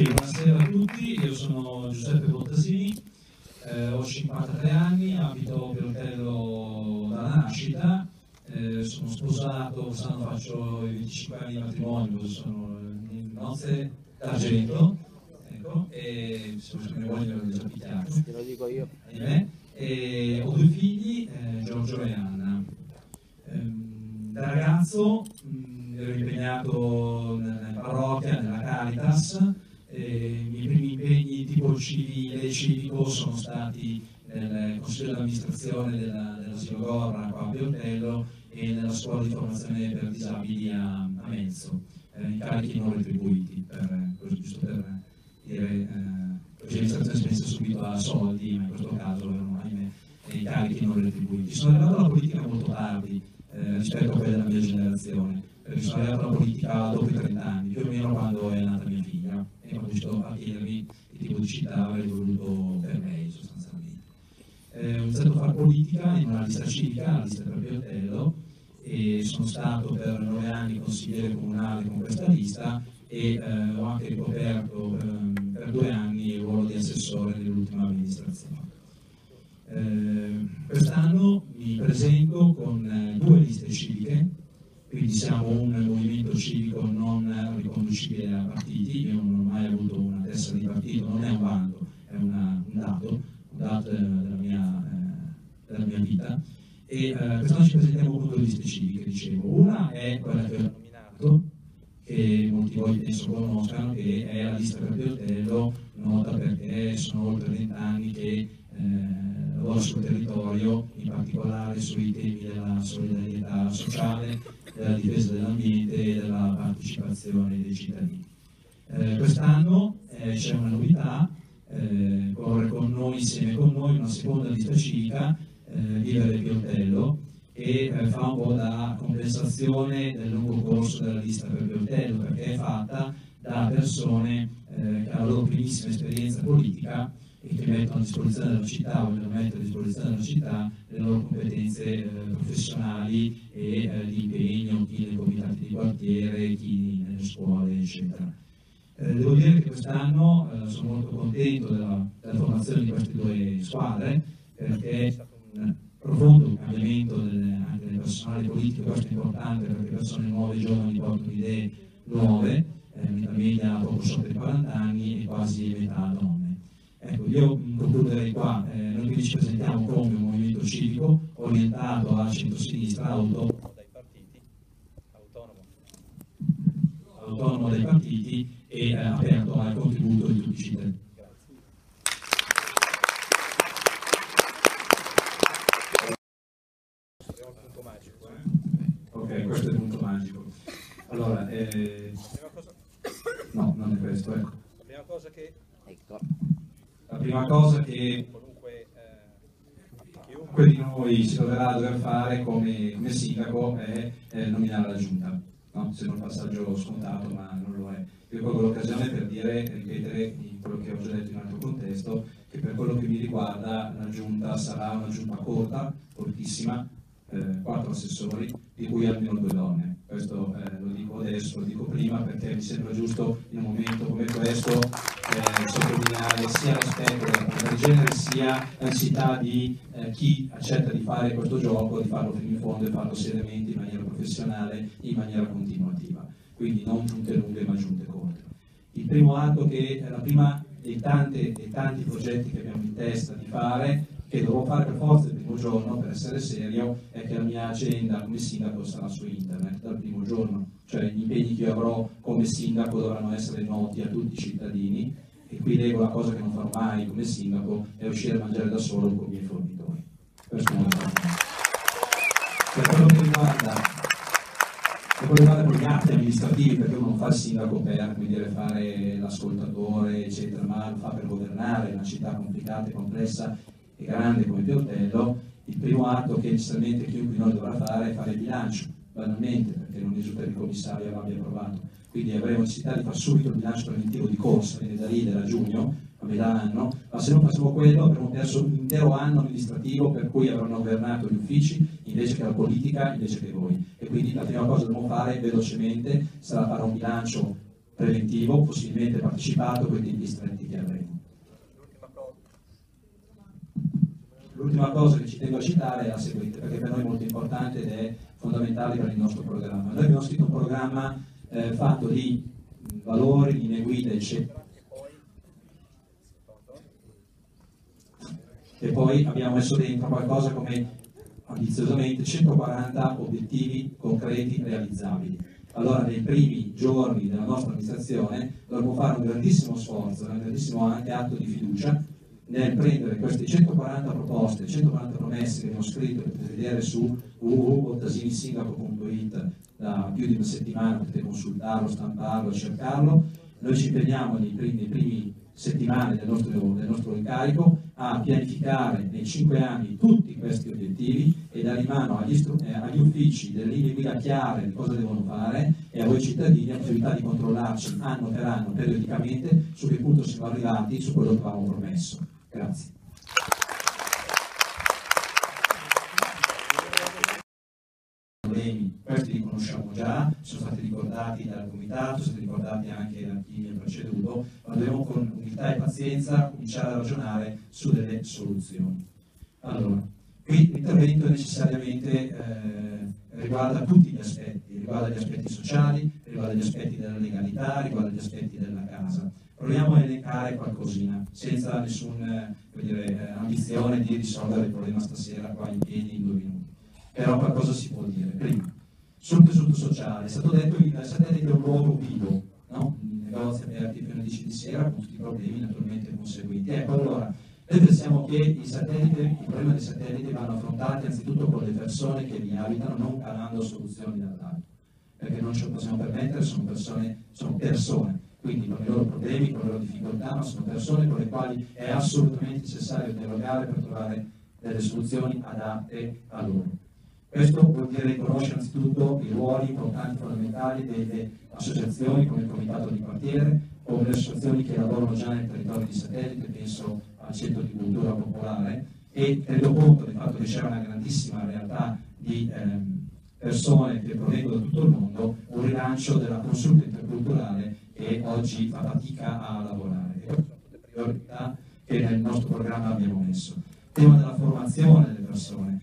Sì, buonasera a tutti, io sono Giuseppe Bottasini, eh, ho 53 anni, abito a Pioltello dalla nascita, eh, sono sposato, quest'anno faccio i 25 anni di matrimonio, sono in nozze d'argento, ecco, e se ne vogliono già picchiato. Te lo dico io. Ahimè, e ho due figli, eh, Giorgio e Anna. Ehm, da ragazzo mh, ero impegnato nella parrocchia, nella Caritas, i miei primi impegni tipo civile e civico sono stati nel consiglio d'amministrazione della, dell'asilo Gorra qua a Piotello e nella scuola di formazione per disabili a, a Mezzo, eh, incarichi non retribuiti, per, giusto per dire, eh, l'amministrazione si pensa subito a soldi, ma in questo caso erano ahimè incarichi non retribuiti. Sono arrivato alla politica molto tardi eh, rispetto a quella della mia generazione, perché sono arrivato alla politica dopo i 30 anni, più o meno quando è nata mia visto a chiedermi che tipo di città avrei voluto per lei sostanzialmente. Eh, ho iniziato a fare politica in una lista civica, la lista per Piotello, e sono stato per nove anni consigliere comunale con questa lista e eh, ho anche ricoperto ehm, per due anni il ruolo di assessore nell'ultima amministrazione. Eh, quest'anno mi presento con eh, due liste civiche, quindi siamo un movimento civico non riconducibile a partiti, io non ho mai avuto una testa di partito, non è un vanto, è una, un dato, un dato della mia, eh, della mia vita. E eh, quest'anno ci presentiamo con due liste civiche, dicevo. Una è quella che ho nominato, che molti di voi penso conoscano, che è la lista per Piotello, nota perché sono oltre 20 anni che eh, lavoro sul territorio, in particolare sui temi della solidarietà sociale, della difesa dell'ambiente e della partecipazione dei cittadini. Eh, quest'anno eh, c'è una novità, eh, corre con noi, insieme con noi, una seconda lista civica, eh, Vivere Piotello, che eh, fa un po' da compensazione del lungo corso della lista per Piotello, perché è fatta da persone eh, che hanno la loro primissima esperienza politica e che mettono a disposizione della città, vogliono mettere a disposizione della città le loro competenze eh, professionali e eh, di impegno, chi nei comitati di quartiere, chi nelle scuole, eccetera. Eh, devo dire che quest'anno eh, sono molto contento della, della, formazione di queste due squadre perché è stato un profondo cambiamento delle, anche del personale politico, questo è importante perché persone nuove, giovani portano idee nuove, eh, metà media poco sotto i 40 anni e quasi metà donne. Ecco, io concluderei qua, eh, noi quindi ci presentiamo come un movimento civico orientato a centro-sinistra, autonomo dai partiti, autonomo, autonomo dai partiti e eh, aperto al contributo di tutti i cittadini. Ok, questo è il punto magico. Allora, eh... no, non è questo, ecco. La prima cosa che... Ecco prima cosa che eh, chiunque di noi si troverà a dover fare come, come sindaco è eh, nominare la giunta. No? Sembra un passaggio scontato, ma non lo è. Io colgo l'occasione per dire, ripetere quello che ho già detto in un altro contesto, che per quello che mi riguarda la giunta sarà una giunta corta, cortissima, eh, quattro assessori, di cui almeno due donne. Questo eh, lo dico adesso, lo dico prima perché mi sembra giusto in un momento come questo eh, sottolineare sia l'aspetto del genere sia la necessità di eh, chi accetta di fare questo gioco, di farlo fino in fondo e farlo seriamente in maniera professionale, in maniera continuativa. Quindi non giunte lunghe ma giunte corte. Il primo atto che è la prima dei, tante, dei tanti progetti che abbiamo in testa di fare che dovrò fare per forza il primo giorno, per essere serio, è che la mia agenda come sindaco sarà su internet dal primo giorno, cioè gli impegni che io avrò come sindaco dovranno essere noti a tutti i cittadini e qui leggo la cosa che non farò mai come sindaco è uscire a mangiare da solo con i miei fornitori. Questo è Per quello che riguarda per quello gli atti amministrativi, perché uno non fa il sindaco per dire, fare l'ascoltatore, eccetera, ma lo fa per governare una città complicata e complessa e grande come Pioltello, il primo atto che necessariamente chiunque di noi dovrà fare è fare il bilancio, banalmente, perché non risulta che il commissario l'abbia approvato. Quindi avremo necessità di fare subito il bilancio preventivo di corsa, quindi da lì da giugno, a metà anno, ma se non facciamo quello avremo perso un intero anno amministrativo per cui avranno governato gli uffici invece che la politica, invece che voi. E quindi la prima cosa che dobbiamo fare velocemente sarà fare un bilancio preventivo, possibilmente partecipato con i tempi stretti che avremo. L'ultima cosa che ci tengo a citare è la seguente, perché per noi è molto importante ed è fondamentale per il nostro programma. Noi abbiamo scritto un programma eh, fatto di valori, linee guida, eccetera. E poi abbiamo messo dentro qualcosa come ambiziosamente 140 obiettivi concreti realizzabili. Allora, nei primi giorni della nostra amministrazione dovremo fare un grandissimo sforzo, un grandissimo anche atto di fiducia nel prendere queste 140 proposte, 140 promesse che abbiamo scritto, potete vedere su www.tasinisingapo.it da più di una settimana, potete consultarlo, stamparlo, cercarlo. Noi ci impegniamo nei primi, nei primi settimane del nostro, del nostro incarico a pianificare nei cinque anni tutti questi obiettivi e dare in mano agli, eh, agli uffici delle linee guida chiare di cosa devono fare e a voi cittadini la possibilità di controllarci anno per anno, periodicamente, su che punto siamo arrivati, su quello che avevamo promesso. Grazie. problemi, questi già, sono stati ricordati dal comitato, sono stati ricordati anche da chi mi ha preceduto, ma dobbiamo con umiltà e pazienza cominciare a ragionare su delle soluzioni. Allora, qui l'intervento necessariamente eh, riguarda tutti gli aspetti, riguarda gli aspetti sociali, riguarda gli aspetti della legalità, riguarda gli aspetti della casa. Proviamo a elencare qualcosina, senza nessuna eh, ambizione di risolvere il problema stasera qua in piedi in due minuti però qualcosa si può dire. Prima, sul tessuto sociale, è stato detto che il satellite è un luogo vivo, no? negozi aperti fino alle 10 di sera con tutti i problemi naturalmente conseguiti. Ecco, allora, noi pensiamo che i satelliti, i problemi dei satelliti vanno affrontati anzitutto con le persone che vi abitano, non calando soluzioni dall'alto, perché non ce lo possiamo permettere, sono persone, sono persone quindi con i loro problemi, con le loro difficoltà, ma sono persone con le quali è assolutamente necessario dialogare per trovare delle soluzioni adatte a loro. Questo vuol dire riconoscere innanzitutto i ruoli importanti e fondamentali delle associazioni come il Comitato di Quartiere, come le associazioni che lavorano già nel territorio di satellite, penso al Centro di Cultura Popolare, e tenendo conto del fatto che c'è una grandissima realtà di ehm, persone che provengono da tutto il mondo, un rilancio della consulta interculturale che oggi fa fatica a lavorare. E le priorità che nel nostro programma abbiamo messo. Il tema della formazione delle persone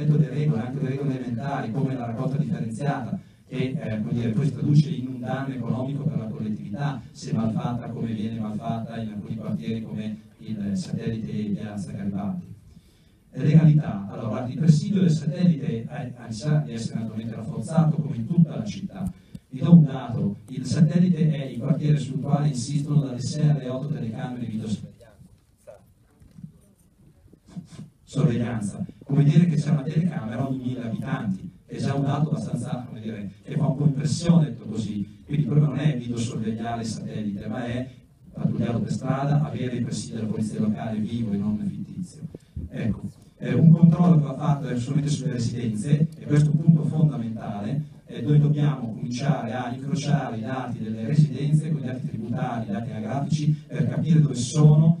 rispetto delle regole, anche delle regole elementari, come la raccolta differenziata, che eh, dire, poi si traduce in un danno economico per la collettività, se mal fatta come viene mal fatta in alcuni quartieri come il satellite di Piazza Garibaldi. Legalità, allora il presidio del satellite ha di essere naturalmente rafforzato come in tutta la città. Vi do un dato, il satellite è il quartiere sul quale insistono dalle 6 alle 8 telecamere di videosorveglianza sorveglianza, come dire che c'è una telecamera ogni mille abitanti, è già un dato abbastanza, come dire, che fa un po' impressione detto così. Quindi il problema non è videosorvegliare il satellite, ma è pattugliarlo per strada, avere i presidi della polizia locale vivo e non fittizio. Ecco, eh, un controllo che va fatto è solamente sulle residenze, e questo è un punto fondamentale, eh, noi dobbiamo cominciare a incrociare i dati delle residenze con i dati tributari, i dati anagrafici, per capire dove sono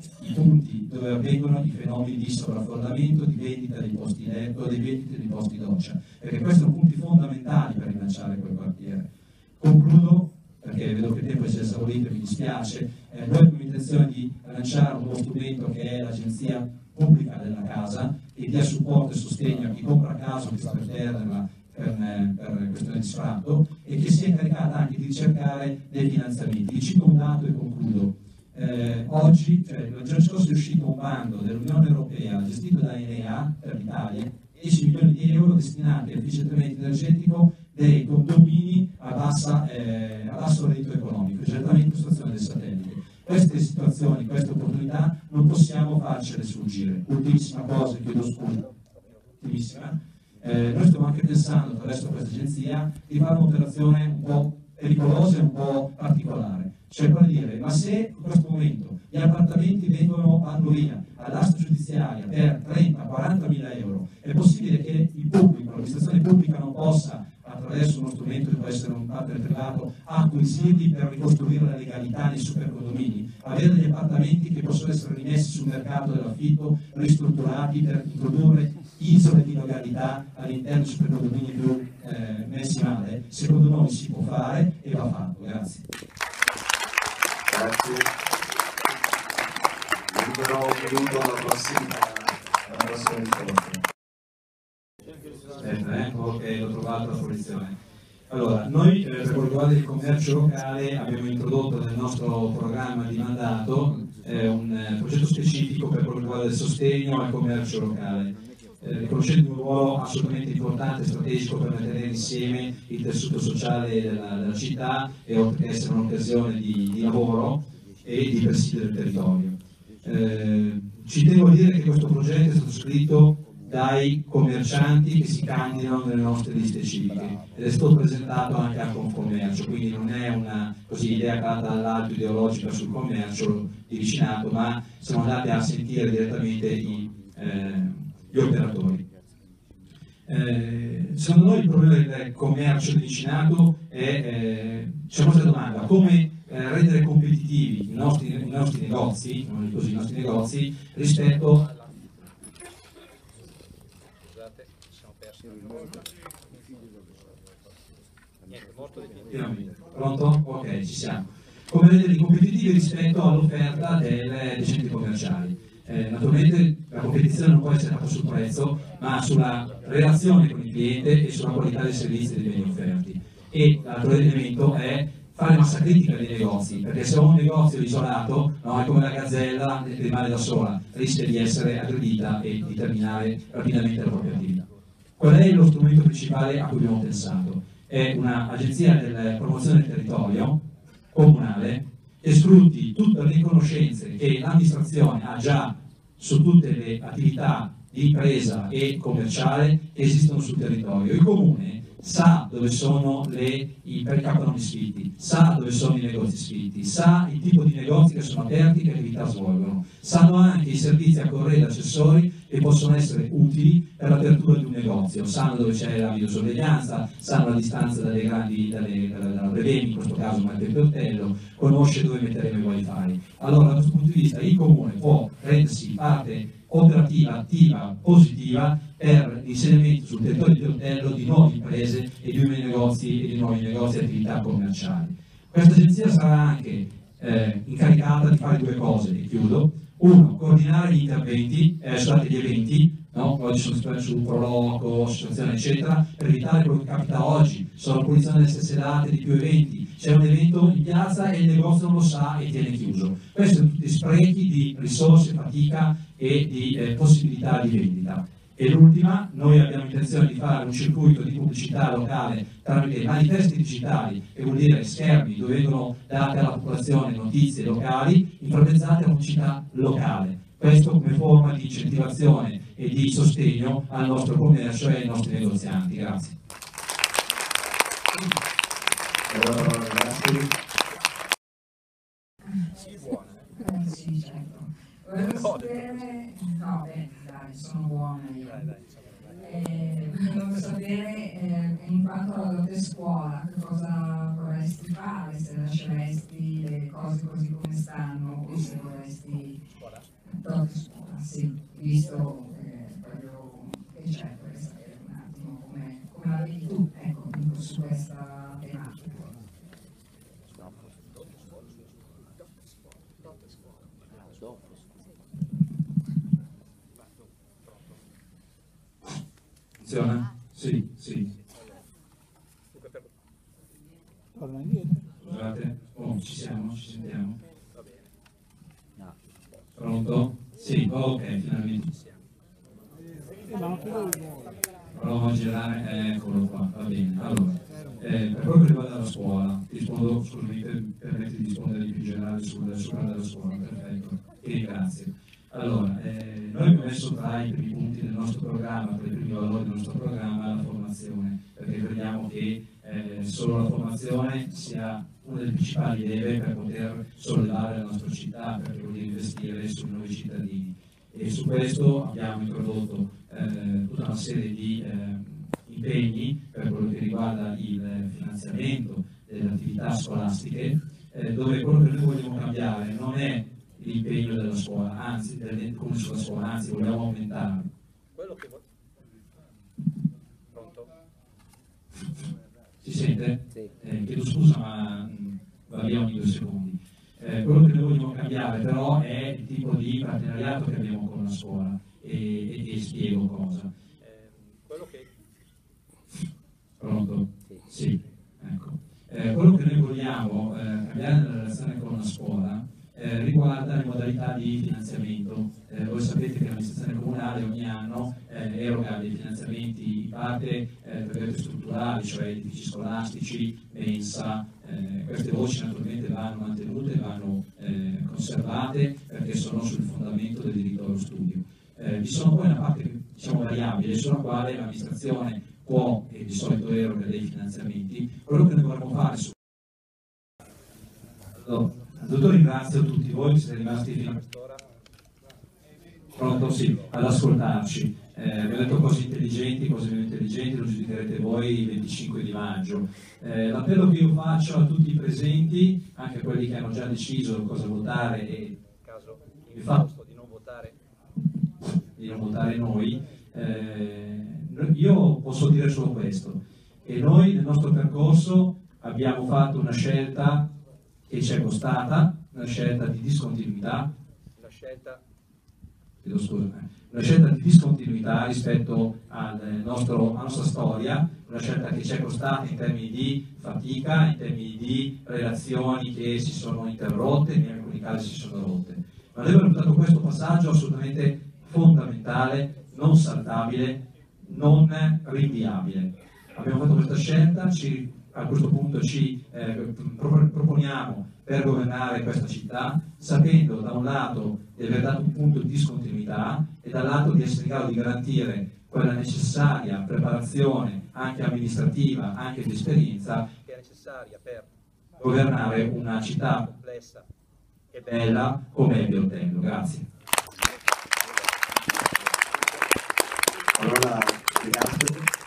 avvengono i fenomeni di sovraffollamento, di vendita dei posti letto, di vendita dei posti doccia, perché questi sono punti fondamentali per rilanciare quel quartiere. Concludo, perché vedo che il tempo si è esaurito e mi dispiace, eh, noi abbiamo intenzione di lanciare un nuovo strumento che è l'Agenzia Pubblica della Casa, che dia supporto e sostegno a chi compra casa o chi sta per perderla per, per questione di sfratto e che sia incaricata anche di ricercare dei finanziamenti. Vi cito un dato e concludo. Eh, oggi, cioè, il giorno scorso è uscito un bando dell'Unione Europea gestito da Enea per l'Italia, 10 milioni di euro destinati all'efficientamento energetico dei condomini a, bassa, eh, a basso reddito economico, certamente in situazione del satellite. Queste situazioni, queste opportunità non possiamo farcele sfuggire. Ultimissima cosa, chiedo scusa, ultimissima, eh, noi stiamo anche pensando attraverso questa agenzia di fare un'operazione un po' pericolosa e un po' particolare. Cioè, come dire, ma se in questo momento gli appartamenti vengono vanno via all'asta giudiziaria per 30-40 mila euro, è possibile che il pubblico, l'amministrazione pubblica non possa attraverso uno strumento che può essere un partner privato, acquisirli per ricostruire la legalità nei supercondomini, avere degli appartamenti che possono essere rimessi sul mercato dell'affitto, ristrutturati per introdurre isole di legalità all'interno dei supercondomini più eh, messi male, secondo noi si può fare e va fatto. Grazie. Grazie. Libero un minuto alla prossima, alla prossima risposta. Aspetta, eh? ok, l'ho trovato la soluzione. Allora, noi eh, per quanto riguarda il commercio locale abbiamo introdotto nel nostro programma di mandato eh, un eh, progetto specifico per quanto riguarda il sostegno al commercio locale, riconoscendo un ruolo assolutamente importante e strategico per mantenere insieme il tessuto sociale della, della città e essere un'occasione di, di lavoro e di presidio del territorio. Eh, ci devo dire che questo progetto è stato scritto dai commercianti che si candidano nelle nostre liste civiche ed è stato presentato anche a Confcommercio, quindi non è una così, idea creata dall'alto ideologica sul commercio di vicinato, ma siamo andati a sentire direttamente i, eh, gli operatori. Eh, secondo noi il problema del commercio di vicinato è, eh, c'è questa domanda, come eh, rendere competitivi i nostri, i nostri negozi, così, i nostri negozi rispetto di Pronto? Ok, ci siamo. Come renderli competitivi rispetto all'offerta dei centri commerciali. Eh, naturalmente la competizione non può essere fatta sul prezzo, ma sulla relazione con il cliente e sulla qualità dei servizi e dei beni offerti. E l'altro elemento è fare massa critica dei negozi, perché se ho un negozio isolato, no, è come la gazzella che rimane da sola, rischia di essere aggredita e di terminare rapidamente la propria attività. Qual è lo strumento principale a cui abbiamo pensato? È un'agenzia di promozione del territorio comunale che sfrutti tutte le conoscenze che l'amministrazione ha già su tutte le attività di impresa e commerciale che esistono sul territorio. Il comune sa dove sono le, i pericapanomi iscritti, sa dove sono i negozi iscritti, sa il tipo di negozi che sono aperti e che attività svolgono, sanno anche i servizi a corredo accessori che possono essere utili per l'apertura di un negozio, sanno dove c'è la videosorveglianza, sanno la distanza dalle grandi, dalle, dalla Brevemi, in questo caso ma anche Tortello, conosce dove metteremo i wifi. Allora da questo punto di vista il comune può rendersi parte operativa, attiva, positiva per l'inserimento sul territorio di Tortello di nuove imprese e di nuovi negozi e di nuovi negozi e attività commerciali. Questa agenzia sarà anche eh, incaricata di fare due cose, e chiudo. Uno, coordinare gli interventi, eh, scusate, gli eventi, no? oggi sono esperti su Proloco, associazione, eccetera, per evitare quello che capita oggi, sono posizioni nelle stesse date di più eventi, c'è un evento in piazza e il negozio non lo sa e tiene chiuso. Questi sono tutti sprechi di risorse, fatica e di eh, possibilità di vendita. E l'ultima, noi abbiamo intenzione di fare un circuito di pubblicità locale tramite manifesti digitali, che vuol dire schermi dove vengono date alla popolazione notizie locali, inframmezzate a pubblicità locale. Questo come forma di incentivazione e di sostegno al nostro commercio e ai nostri negozianti. Grazie. Sì, buona. Eh, sì, Volevo sapere, no, beh, dai, sono buone io. Eh, volevo sapere, eh, in quanto alla dote scuola, che cosa vorresti fare, se lasceresti le cose così come stanno o se vorresti dote scuola, sì, visto eh, quello che c'è, vorrei sapere un attimo come, come la vedi tu, ecco, su questa tematica. Funziona? Sì, sì. Torna indietro. Scusate, oh, ci siamo, ci sentiamo. Pronto? Sì, ok, finalmente ci siamo. Eh. Provo a girare, eccolo qua, va bene. Allora, eh, per quello che riguarda la scuola, ti rispondo, scusami, per, permetti di rispondere di più generale sul, sul piano della scuola, perfetto, ti ringrazio. Allora, eh, noi abbiamo messo tra i primi punti del nostro programma, tra i primi valori del nostro programma, la formazione, perché crediamo che eh, solo la formazione sia una delle principali leve per poter sollevare la nostra città, vuol dire investire sui nuovi cittadini. E su questo abbiamo introdotto eh, tutta una serie di eh, impegni per quello che riguarda il finanziamento delle attività scolastiche, eh, dove quello che noi vogliamo cambiare non è l'impegno della scuola, anzi, del comune sulla scuola, anzi vogliamo aumentarlo. Pronto? Si sente? Sì. Eh, chiedo scusa ma mh, va via ogni due secondi. Eh, quello che noi vogliamo cambiare però è il tipo di partenariato che abbiamo con la scuola e, e, e spiego cosa. Quello che Pronto? Sì. Sì, ecco. Eh, quello che noi vogliamo eh, cambiare nella relazione con la scuola eh, riguarda le modalità di finanziamento. Eh, voi sapete che l'amministrazione comunale ogni anno eh, eroga dei finanziamenti in parte eh, per strutturali, cioè edifici scolastici, mensa, eh, queste voci naturalmente vanno mantenute, vanno eh, conservate perché sono sul fondamento del diritto allo studio. Vi sono poi una parte diciamo, variabile sulla quale l'amministrazione può e di solito eroga dei finanziamenti. Quello che noi vorremmo fare su innanzitutto ringrazio tutti voi che siete rimasti fino a quest'ora pronto sì, ad ascoltarci. Eh, vi ho detto cose intelligenti, cose meno intelligenti, lo giudicherete voi il 25 di maggio. Eh, l'appello che io faccio a tutti i presenti, anche a quelli che hanno già deciso cosa votare e caso Mi fa- di non votare di non votare noi, eh, io posso dire solo questo, che noi nel nostro percorso abbiamo fatto una scelta che ci è costata, una scelta di discontinuità, una scelta chiedo scusa, eh, una scelta di discontinuità rispetto al nostro- alla nostra storia, una scelta che ci è costata in termini di fatica, in termini di relazioni che si sono interrotte, in alcuni casi si sono rotte. Ma noi abbiamo dato questo passaggio assolutamente fondamentale, non saltabile, non rinviabile. Abbiamo fatto questa scelta, ci- a questo punto ci eh, pro- proponiamo per governare questa città, sapendo da un lato di aver dato un punto di discontinuità e dall'altro di essere in grado di garantire quella necessaria preparazione anche amministrativa, anche di esperienza, che è necessaria per governare una città complessa e bella come è Biotello. Grazie. Allora, grazie.